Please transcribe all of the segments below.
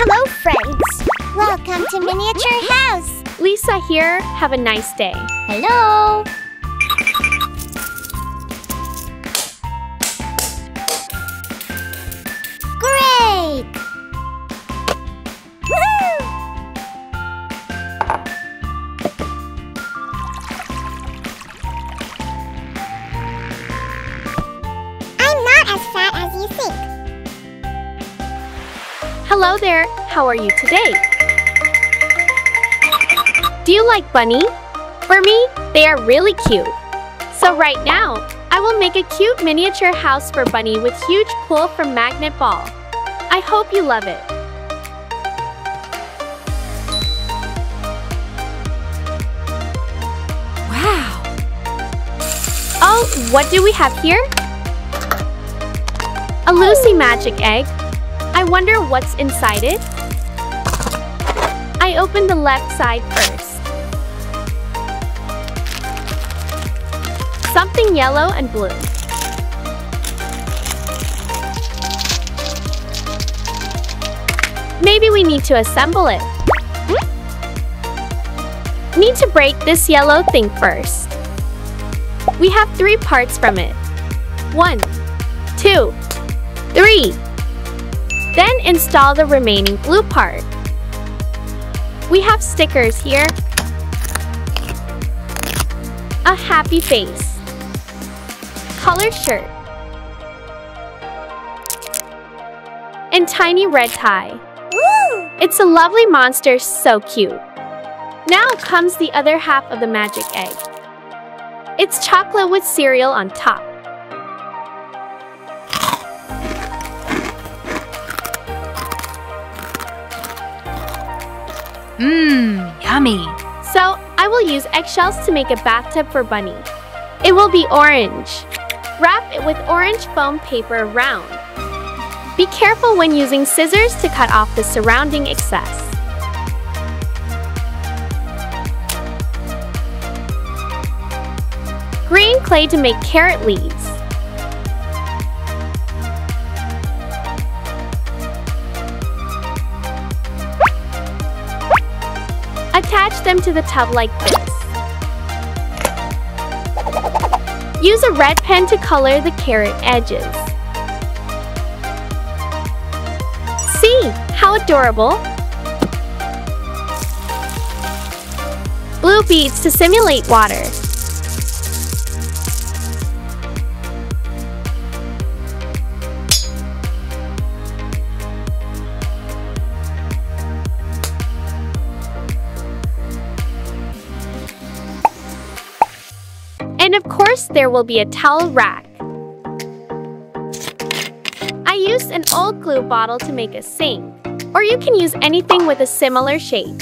Hello, friends. Welcome to Miniature House. Lisa here. Have a nice day. Hello. Great! I'm not as fat as you think. Hello there. How are you today? Do you like bunny? For me, they are really cute. So right now, I will make a cute miniature house for Bunny with huge pool from Magnet Ball. I hope you love it. Wow! Oh, what do we have here? A Lucy magic egg. I wonder what's inside it. I open the left side first. Something yellow and blue. Maybe we need to assemble it. Need to break this yellow thing first. We have three parts from it. One, two, three. Then install the remaining blue part. We have stickers here. A happy face. Colored shirt. And tiny red tie. Woo! It's a lovely monster, so cute. Now comes the other half of the magic egg. It's chocolate with cereal on top. Mmm, yummy. So, I will use eggshells to make a bathtub for Bunny. It will be orange. Wrap it with orange foam paper around. Be careful when using scissors to cut off the surrounding excess. Green clay to make carrot leaves. Attach them to the tub like this. Use a red pen to color the carrot edges. See, how adorable! Blue beads to simulate water. There will be a towel rack. I used an old glue bottle to make a sink, or you can use anything with a similar shape.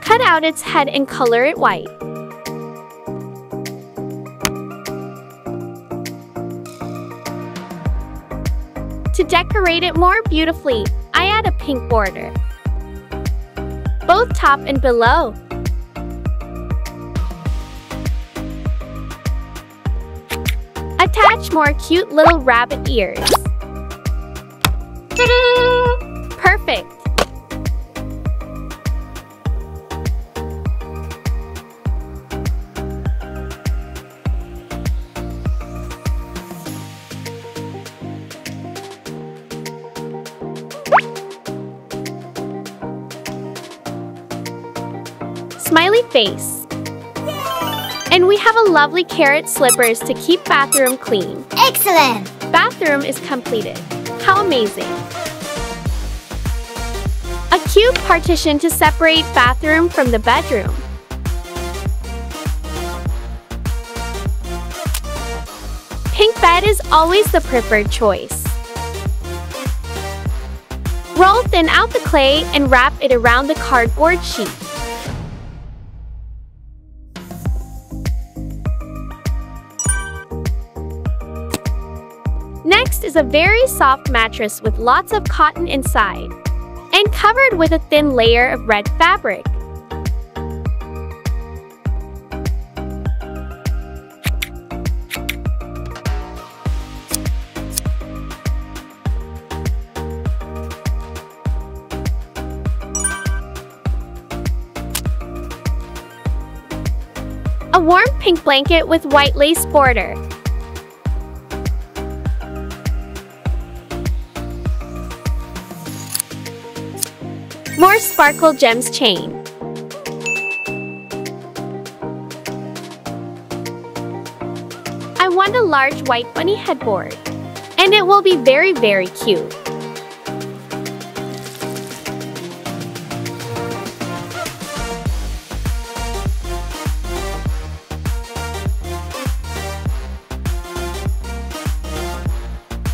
Cut out its head and color it white. To decorate it more beautifully, I add a pink border. Both top and below. More cute little rabbit ears. Perfect! Smiley face. Have a lovely carrot slippers to keep bathroom clean. Excellent! Bathroom is completed. How amazing! A cute partition to separate bathroom from the bedroom. Pink bed is always the preferred choice. Roll thin out the clay and wrap it around the cardboard sheet. is a very soft mattress with lots of cotton inside and covered with a thin layer of red fabric. A warm pink blanket with white lace border Sparkle gems chain. I want a large white bunny headboard. And it will be very very cute.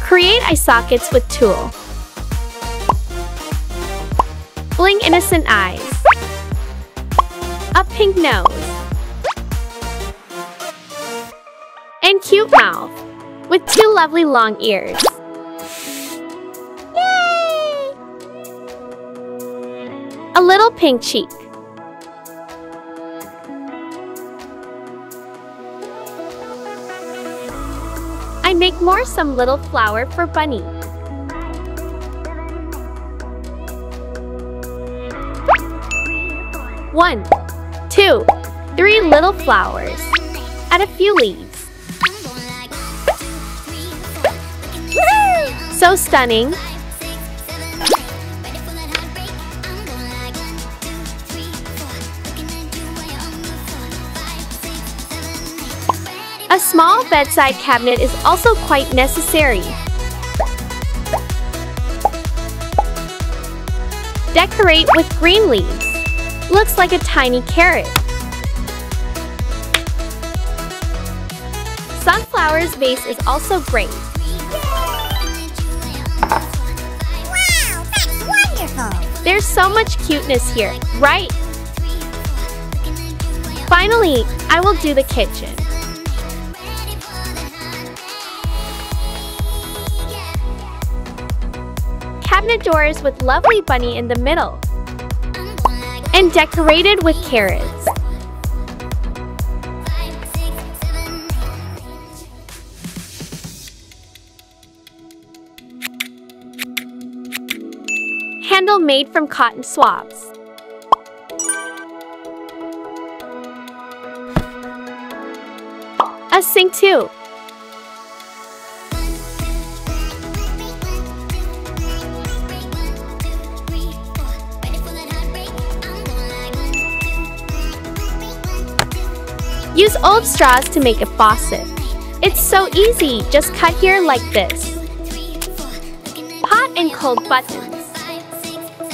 Create eye sockets with tulle. Bling innocent eyes. A pink nose. And cute mouth. With two lovely long ears. Yay! A little pink cheek. I make more some little flower for Bunny. One, two, three little flowers. Add a few leaves. So stunning. A small bedside cabinet is also quite necessary. Decorate with green leaves. Looks like a tiny carrot. Sunflower's vase is also great. Wow, that's wonderful! There's so much cuteness here, right? Finally, I will do the kitchen. Cabinet doors with lovely bunny in the middle. And decorated with carrots. Handle made from cotton swabs. A sink too. Old straws to make a faucet. It's so easy, just cut here like this. Hot and cold buttons.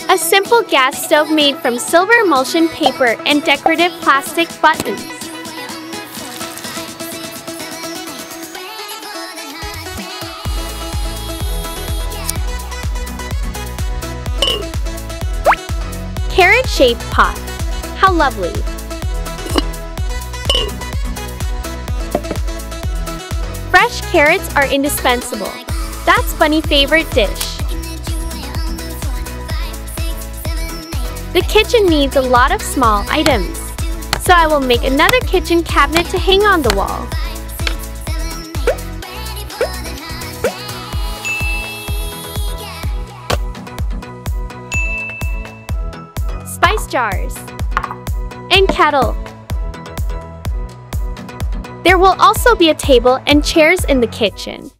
A simple gas stove made from silver emulsion paper and decorative plastic buttons. Carrot-shaped pot. How lovely. Fresh carrots are indispensable. That's Bunny favorite dish. The kitchen needs a lot of small items. So I will make another kitchen cabinet to hang on the wall. Spice jars. And kettle. There will also be a table and chairs in the kitchen.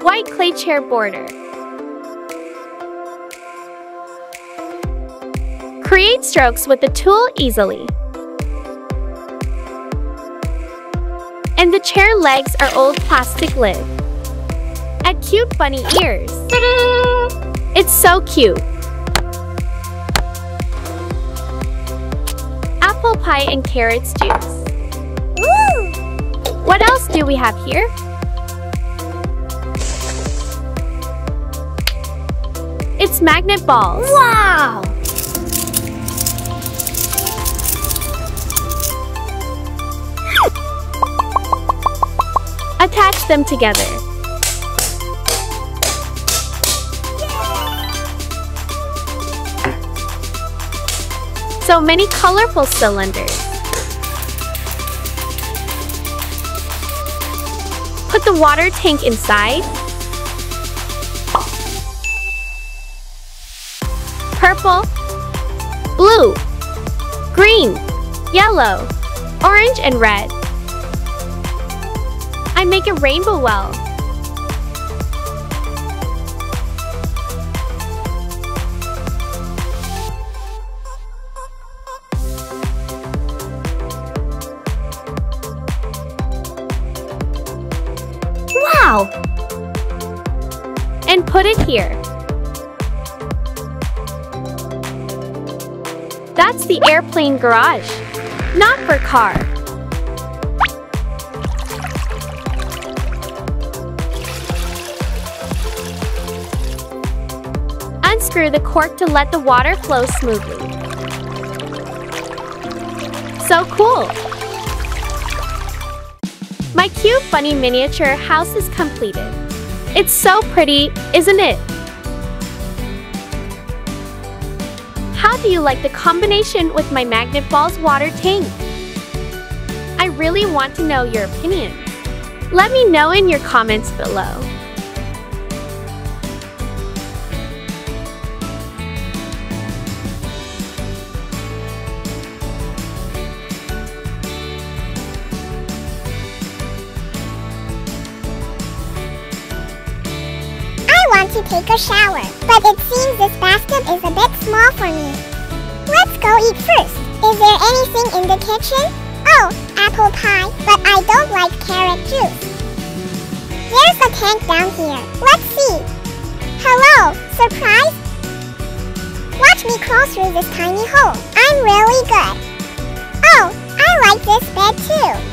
White clay chair border. Create strokes with the tool easily. And the chair legs are old plastic lid. Add cute bunny ears. It's so cute. Apple pie and carrots juice. What else do we have here? It's magnet balls. Wow! Attach them together. So many colorful cylinders. Put the water tank inside. Purple, blue, green, yellow, orange, and red. I make a rainbow well. And put it here. That's the airplane garage, not for car. Unscrew the cork to let the water flow smoothly. So cool! My cute bunny miniature house is completed. It's so pretty, isn't it? How do you like the combination with my Magnet Balls water tank? I really want to know your opinion. Let me know in your comments below. Take a shower, but it seems this basket is a bit small for me. Let's go eat first. Is there anything in the kitchen? Oh, apple pie, but I don't like carrot juice. There's a tank down here. Let's see. Hello, surprise? Watch me crawl through this tiny hole. I'm really good. Oh, I like this bed too.